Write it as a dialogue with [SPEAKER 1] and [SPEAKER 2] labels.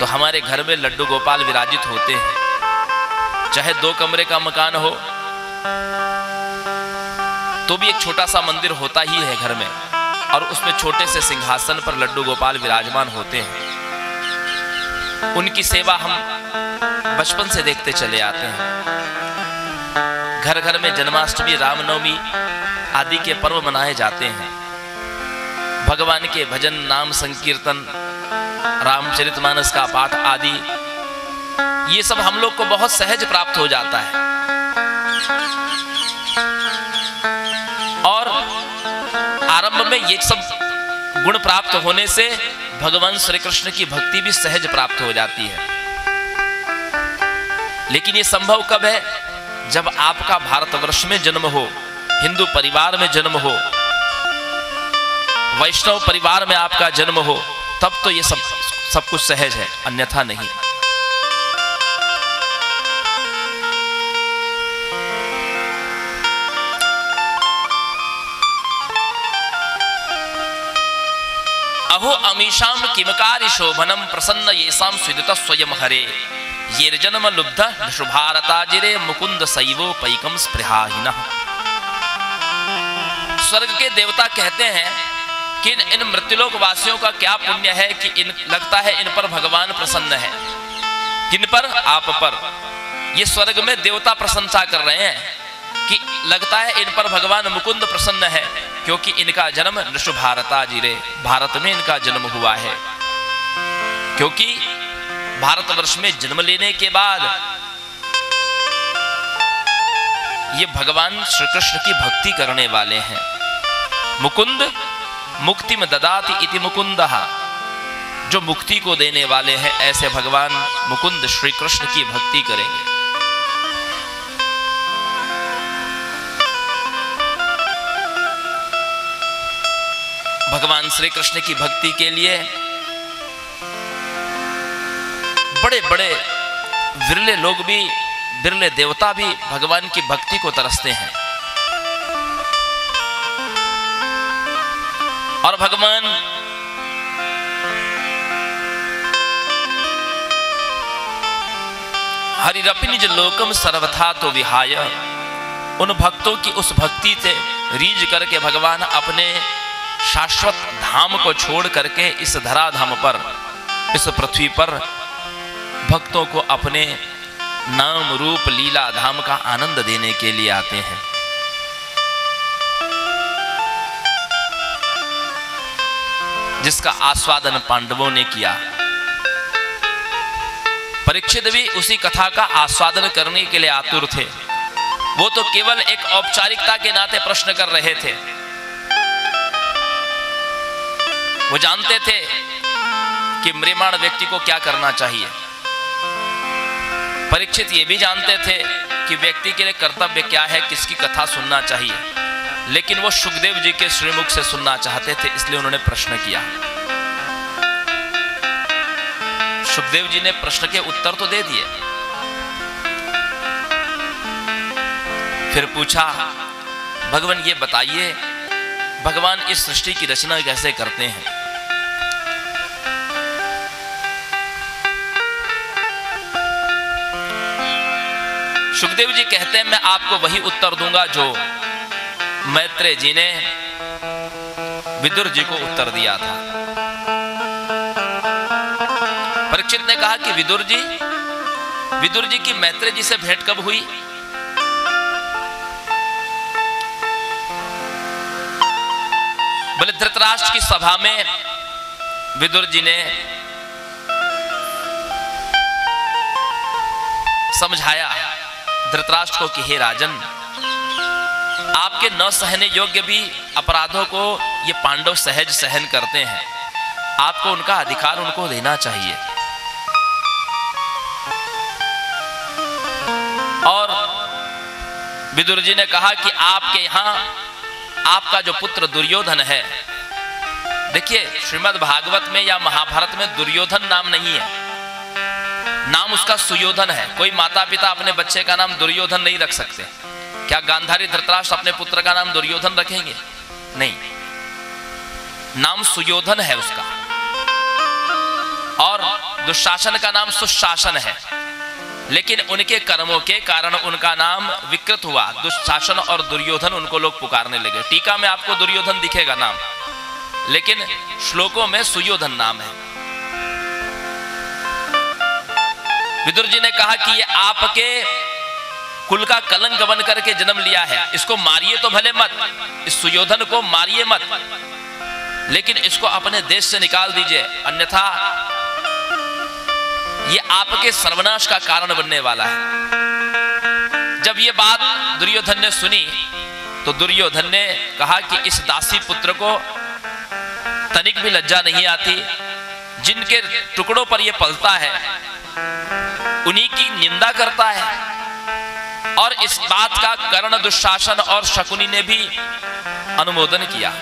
[SPEAKER 1] तो हमारे घर में लड्डू गोपाल विराजित होते हैं। चाहे दो कमरे का मकान हो तो भी एक छोटा सा मंदिर होता ही है घर में, और उसमें छोटे से सिंहासन पर लड्डू गोपाल विराजमान होते हैं। उनकी सेवा हम बचपन से देखते चले आते हैं। घर घर में जन्माष्टमी, रामनवमी आदि के पर्व मनाए जाते हैं। भगवान के भजन, नाम संकीर्तन रामचरितमानस का पाठ आदि, ये सब हम लोग को बहुत सहज प्राप्त हो जाता है। और आरंभ में ये सब गुण प्राप्त होने से भगवान श्री कृष्ण की भक्ति भी सहज प्राप्त हो जाती है। लेकिन ये संभव कब है? जब आपका भारतवर्ष में जन्म हो, हिंदू परिवार में जन्म हो, वैष्णव परिवार में आपका जन्म हो तब तो ये सब सब कुछ सहज है, अन्यथा नहीं। अहो अमीशाम किमकारी शोभनम प्रसन्न येसाम स्विदित स्वयं हरे। ये जन्म लुब्ध शुभारताजिरे मुकुंद सैवो पैकम स्पृहाहीन। स्वर्ग के देवता कहते हैं कि इन, मृत्युलोक वासियों का क्या पुण्य है कि इन लगता है इन पर भगवान प्रसन्न है? किन पर? आप पर। ये स्वर्ग में देवता प्रशंसा कर रहे हैं कि लगता है इन पर भगवान मुकुंद प्रसन्न है क्योंकि इनका जन्म नृषु भारता जिरे भारत में इनका जन्म हुआ है। क्योंकि भारतवर्ष में जन्म लेने के बाद ये भगवान श्री कृष्ण की भक्ति करने वाले हैं। मुकुंद मुक्ति में ददाति इति मुकुंद जो मुक्ति को देने वाले हैं, ऐसे भगवान मुकुंद श्री कृष्ण की भक्ति करेंगे। भगवान श्री कृष्ण की भक्ति के लिए बड़े बड़े विरले लोग भी, विरले देवता भी भगवान की भक्ति को तरसते हैं। और भगवान हरिरपिनिज लोकम सर्वथा तो विहाय। उन भक्तों की उस भक्ति से रीझ करके भगवान अपने शाश्वत धाम को छोड़ करके इस धराधाम पर, इस पृथ्वी पर भक्तों को अपने नाम रूप लीला धाम का आनंद देने के लिए आते हैं। जिसका आस्वादन पांडवों ने किया। परीक्षित भी उसी कथा का आस्वादन करने के लिए आतुर थे। वो तो केवल एक औपचारिकता के नाते प्रश्न कर रहे थे। वो जानते थे कि म्रियमाण व्यक्ति को क्या करना चाहिए। परीक्षित ये भी जानते थे कि व्यक्ति के लिए कर्तव्य क्या है, किसकी कथा सुनना चाहिए। लेकिन वो सुखदेव जी के श्रीमुख से सुनना चाहते थे, इसलिए उन्होंने प्रश्न किया। सुखदेव जी ने प्रश्न के उत्तर तो दे दिए। फिर पूछा, भगवान, ये बताइए, भगवान इस सृष्टि की रचना कैसे करते हैं? सुखदेव जी कहते हैं, मैं आपको वही उत्तर दूँगा जो मैत्रेय जी ने विदुर जी को उत्तर दिया था। परीक्षित ने कहा कि विदुर जी विदुर जी की मैत्रेय जी से भेंट कब हुई? बोले, धृतराष्ट्र की सभा में विदुर जी ने समझाया धृतराष्ट्र को कि, हे राजन आपके न सहने योग्य भी अपराधों को ये पांडव सहज सहन करते हैं। आपको उनका अधिकार उनको देना चाहिए। और विदुर जी ने कहा कि आपके यहाँ आपका जो पुत्र दुर्योधन है, देखिए, श्रीमद् भागवत में या महाभारत में दुर्योधन नाम नहीं है। नाम उसका सुयोधन है। कोई माता पिता अपने बच्चे का नाम दुर्योधन नहीं रख सकते। क्या गांधारी धृतराष्ट्र अपने पुत्र का नाम दुर्योधन रखेंगे? नहीं। नाम सुयोधन है उसका। और दुशासन का नाम सुशासन है। लेकिन उनके कर्मों के कारण उनका नाम विकृत हुआ। दुशासन और दुर्योधन उनको लोग पुकारने लगे। टीका में आपको दुर्योधन दिखेगा नाम। लेकिन श्लोकों में सुयोधन नाम है। विदुर जी ने कहा कि ये आपके कुल का कलंक बन करके जन्म लिया है। इसको मारिए तो भले मत। इस सुयोधन को मारिए मत। लेकिन इसको अपने देश से निकाल दीजिए। अन्यथा ये आपके सर्वनाश का कारण बनने वाला है। जब ये बात दुर्योधन ने सुनी तो दुर्योधन ने कहा कि इस दासी पुत्र को तनिक भी लज्जा नहीं आती। जिनके टुकड़ों पर यह पलता है, उन्हीं की निंदा करता है। और इस बात का कर्ण दुशासन और शकुनी ने भी अनुमोदन किया।